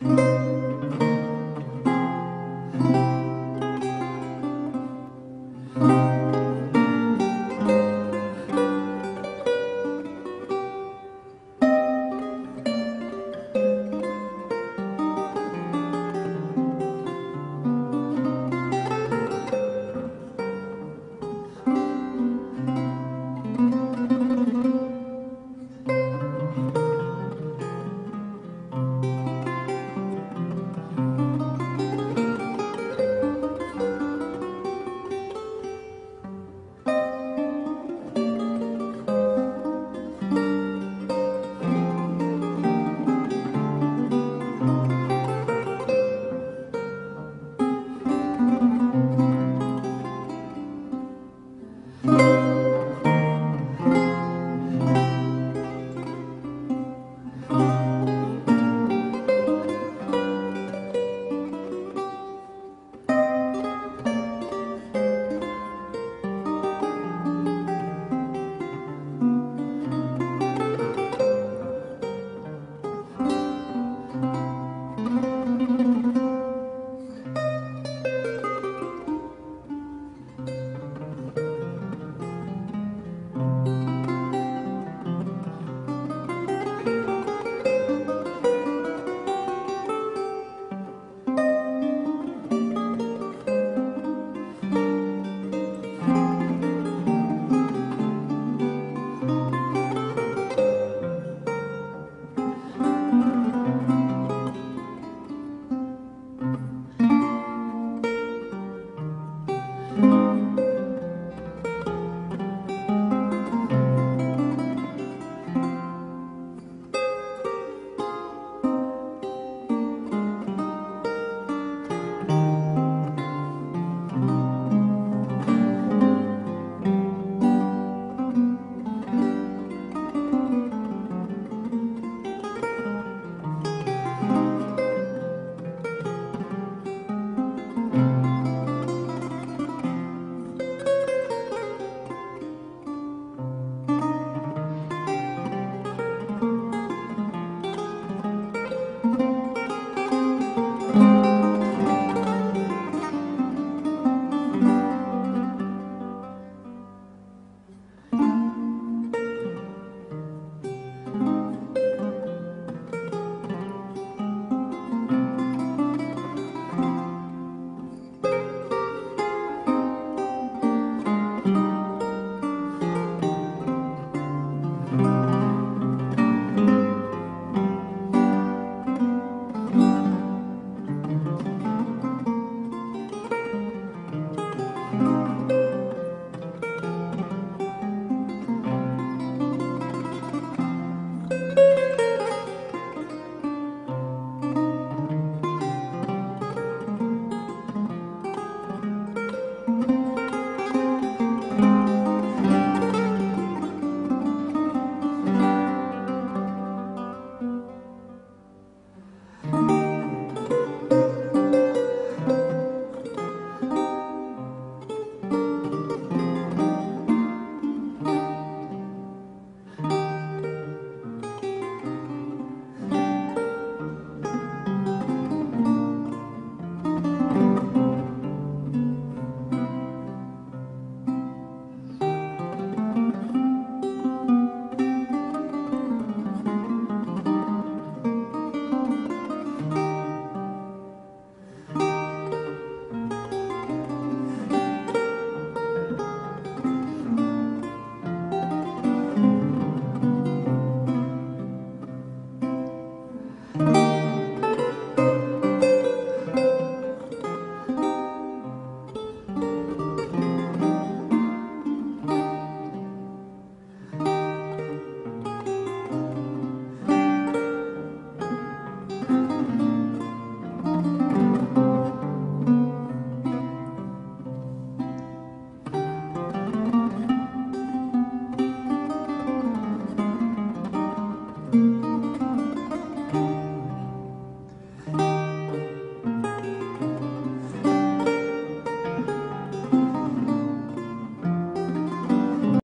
Bye.